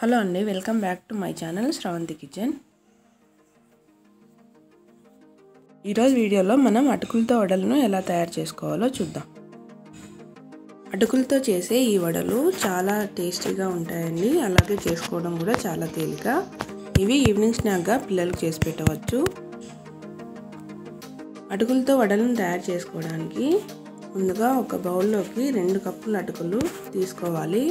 Hello అండి welcome back to my channel Sravanthi kitchen. ఈరోజు వీడియోలో మనం అటుకులతో వడలను ఎలా తయారు చేసుకోవాలో చూద్దాం. అటుకులతో చేసే ఈ వడలు చాలా టేస్టీగా ఉంటాయండి అలాగే చేసుకోవడం కూడా చాలా తేలిక. ఇవి ఈవినింగ్ స్నాక్గా పిల్లలకు చేసి పెట్టవచ్చు. అటుకులతో వడలను తయారు చేసుకోవడానికి ముందుగా ఒక బౌల్లోకి రెండు కప్పుల అటుకులు తీసుకోవాలి.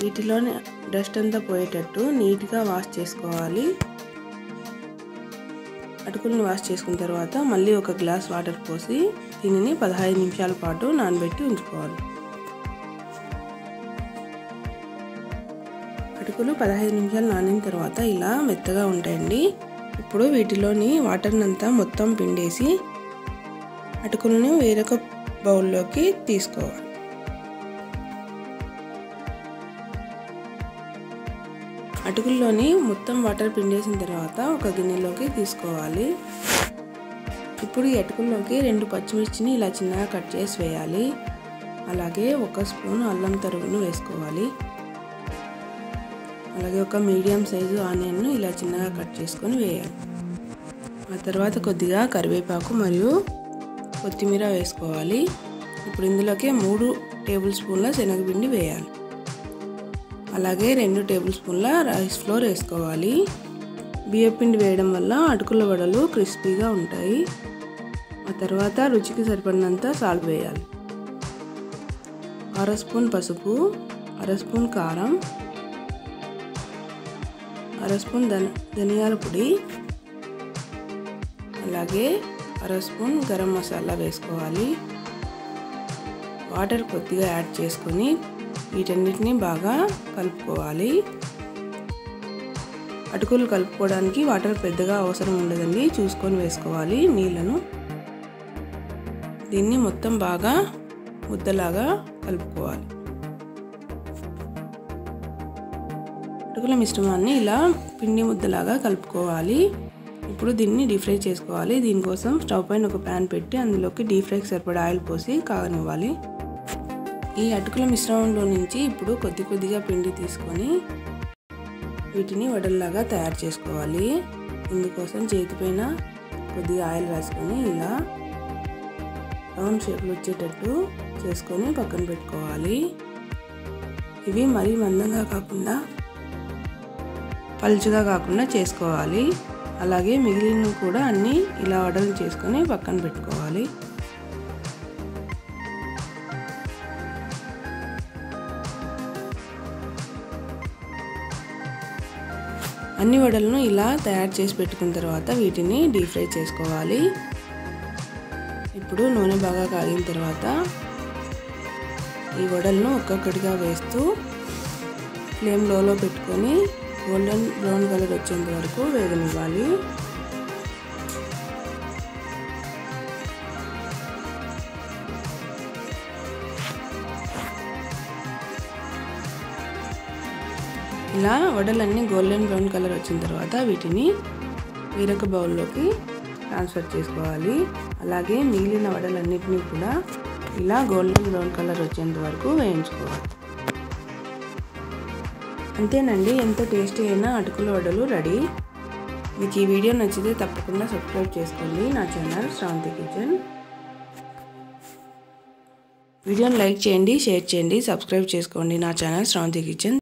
వీటిలోని డస్ట్ అంతా పోయేటట్టు నీట్గా వాష్ చేసుకోవాలి. అటుకులను వాష్ చేసుకున్న తర్వాత మళ్ళీ ఒక గ్లాస్ వాటర్ పోసి దీనిని పదహైదు నిమిషాల పాటు నానబెట్టి ఉంచుకోవాలి. అటుకులు పదహైదు నిమిషాలు నానిన తర్వాత ఇలా మెత్తగా ఉంటాయండి. ఇప్పుడు వీటిలోని వాటర్ని అంతా మొత్తం పిండేసి అటుకులను వేరొక బౌల్లోకి తీసుకోవాలి. అటుకుల్లోని మొత్తం వాటర్ పిండేసిన తర్వాత ఒక గిన్నెలోకి తీసుకోవాలి. ఇప్పుడు ఈ అటుకుల్లోకి రెండు పచ్చిమిర్చిని ఇలా చిన్నగా కట్ చేసి వేయాలి. అలాగే ఒక స్పూన్ అల్లం తరుగును వేసుకోవాలి. అలాగే ఒక మీడియం సైజు ఆనియన్ను ఇలా చిన్నగా కట్ చేసుకొని వేయాలి. ఆ తర్వాత కొద్దిగా కరివేపాకు మరియు కొత్తిమీర వేసుకోవాలి. ఇప్పుడు ఇందులోకి మూడు టేబుల్ స్పూన్ల శనగపిండి వేయాలి. అలాగే రెండు టేబుల్ స్పూన్ల రైస్ ఫ్లోర్ వేసుకోవాలి. బియ్యపిండి వేయడం వల్ల అటుకుల వడలు క్రిస్పీగా ఉంటాయి. ఆ తర్వాత రుచికి సరిపడినంత సాల్ట్ వేయాలి. అర స్పూన్ పసుపు అర స్పూన్ కారం అర స్పూన్ ధన ధనియాల పొడి అలాగే అర స్పూన్ గరం మసాలా వేసుకోవాలి. వాటర్ కొద్దిగా యాడ్ చేసుకొని వీటన్నిటిని బాగా కలుపుకోవాలి. అటుకులు కలుపుకోవడానికి వాటర్ పెద్దగా అవసరం ఉండదండి. చూసుకొని వేసుకోవాలి నీళ్ళను. దీన్ని మొత్తం బాగా ముద్దలాగా కలుపుకోవాలి. అటుకుల మిశ్రమాన్ని ఇలా పిండి ముద్దలాగా కలుపుకోవాలి. ఇప్పుడు దీన్ని డీప్ ఫ్రై చేసుకోవాలి. దీనికోసం స్టవ్ పైన ఒక ప్యాన్ పెట్టి అందులోకి డీప్ ఫ్రైకి సరిపడా ఆయిల్ పోసి కాగనివ్వాలి. ఈ అటుకుల మిశ్రమంలో నుంచి ఇప్పుడు కొద్ది కొద్దిగా పిండి తీసుకొని వీటిని వడల్లాగా తయారు చేసుకోవాలి. ఇందుకోసం చేతిపైన కొద్దిగా ఆయిల్ రాసుకొని ఇలా రౌండ్ షేప్లు వచ్చేటట్టు చేసుకొని పక్కన పెట్టుకోవాలి. ఇవి మరీ మందంగా కాకుండా పలుచుగా కాకుండా చేసుకోవాలి. అలాగే మిగిలిన కూడా అన్నీ ఇలా వడలు చేసుకొని పక్కన పెట్టుకోవాలి. అన్ని వడలను ఇలా తయారు చేసి పెట్టుకున్న తర్వాత వీటిని డీప్ ఫ్రై చేసుకోవాలి. ఇప్పుడు నూనె బాగా కాగిన తర్వాత ఈ వడలను ఒక్కొక్కటిగా వేస్తూ ఫ్లేమ్ లోలో పెట్టుకొని గోల్డెన్ బ్రౌన్ కలర్ వచ్చేంత వరకు వేగనివ్వాలి. ఇలా వడలన్నీ గోల్డెన్ బ్రౌన్ కలర్ వచ్చిన తర్వాత వీటిని వేరొక బౌల్లోకి ట్రాన్స్ఫర్ చేసుకోవాలి. అలాగే మిగిలిన వడలన్నిటినీ కూడా ఇలా గోల్డెన్ బ్రౌన్ కలర్ వచ్చేంత వరకు వేయించుకోవాలి. అంతేనండి ఎంతో టేస్టీ అయిన అటుకుల వడలు రెడీ. మీకు ఈ వీడియో నచ్చితే తప్పకుండా సబ్స్క్రైబ్ చేసుకోండి. నా ఛానల్ శ్రాంతి కిచెన్. వీడియోని లైక్ చేయండి షేర్ చేయండి సబ్స్క్రైబ్ చేసుకోండి. నా ఛానల్ శ్రాంతి కిచెన్.